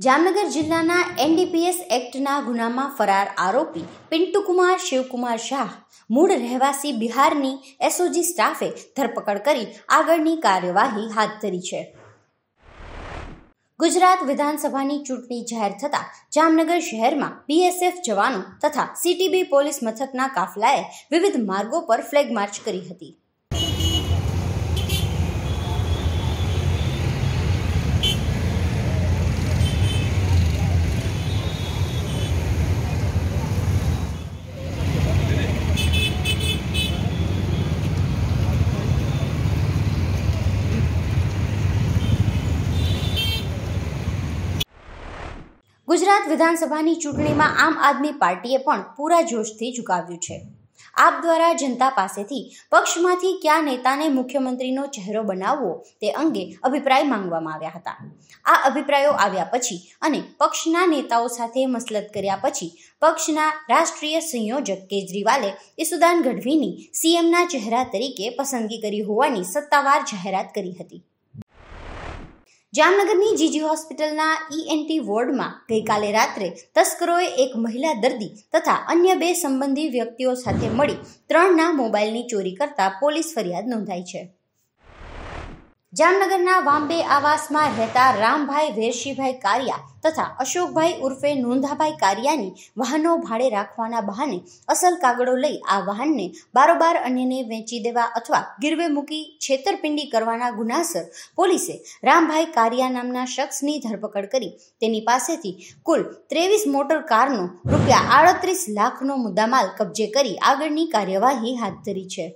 જામનગર જિલ્લાના એનડીપીએસ એક્ટના ગુનામાં ફરાર આરોપી પિન્ટુકુમાર શિવકુમાર શાહ, મૂળ રહેવાસી બિહારની એસઓજી સ્ટાફે ધરપકડ કરી આગળની કાર્યવાહી હાથ ધરી છે. ગુજરાત વિધાનસભાની ચૂંટણી જાહેર થતાં જામનગર શહેરમાં બીએસએફ જવાનો તથા સીટીબી પોલીસ મથકના કાફલાએ વિવિધ માર્ગો પર ફ્લેગ માર્ચ કરી હતી. ગુજરાત વિધાનસભાની ચૂંટણીમાં આમ આદમી પાર્ટીએ પણ પૂરા જોશથી ઝુકાવ્યું છે. આપ દ્વારા જનતા પાસેથી પક્ષમાંથી કયા નેતાને મુખ્યમંત્રીનો ચહેરો બનાવવો તે અંગે અભિપ્રાય માંગવામાં આવ્યા હતા. આ અભિપ્રાયો આવ્યા પછી અને પક્ષના નેતાઓ સાથે મસલત કર્યા પછી પક્ષના રાષ્ટ્રીય સંયોજક કેજરીવાલે ઈસુદાન ગઢવીની સીએમના ચહેરા તરીકે પસંદગી કરી હોવાની સત્તાવાર જાહેરાત કરી હતી. જામનગરની જીજી હોસ્પિટલના ઈએનટી વોર્ડમાં ગઈકાલે રાત્રે તસ્કરોએ એક મહિલા દર્દી તથા અન્ય બે સંબંધી વ્યક્તિઓ સાથે મળી ત્રણના મોબાઈલની ચોરી કરતા પોલીસ ફરિયાદ નોંધાઈ છે. જામનગરના વાંબે આવાસમાં રહેતા રામભાઈ વેરશીભાઈ કારિયા તથા અશોકભાઈ ઉર્ફે નોંધાભાઈ કારિયાની વાહનો ભાડે રાખવાના બહાને અસલ કાગળો લઈ આ વાહનને બારોબાર અન્યને વેચી દેવા અથવા ગીરવે મૂકી છેતરપિંડી કરવાના ગુનાસર પોલીસે રામભાઈ કારિયા નામના શખ્સની ધરપકડ કરી. તેની પાસેથી કુલ ત્રેવીસ મોટર કારનો રૂપિયા આડત્રીસ લાખનો મુદ્દામાલ કબજે કરી આગળની કાર્યવાહી હાથ ધરી છે.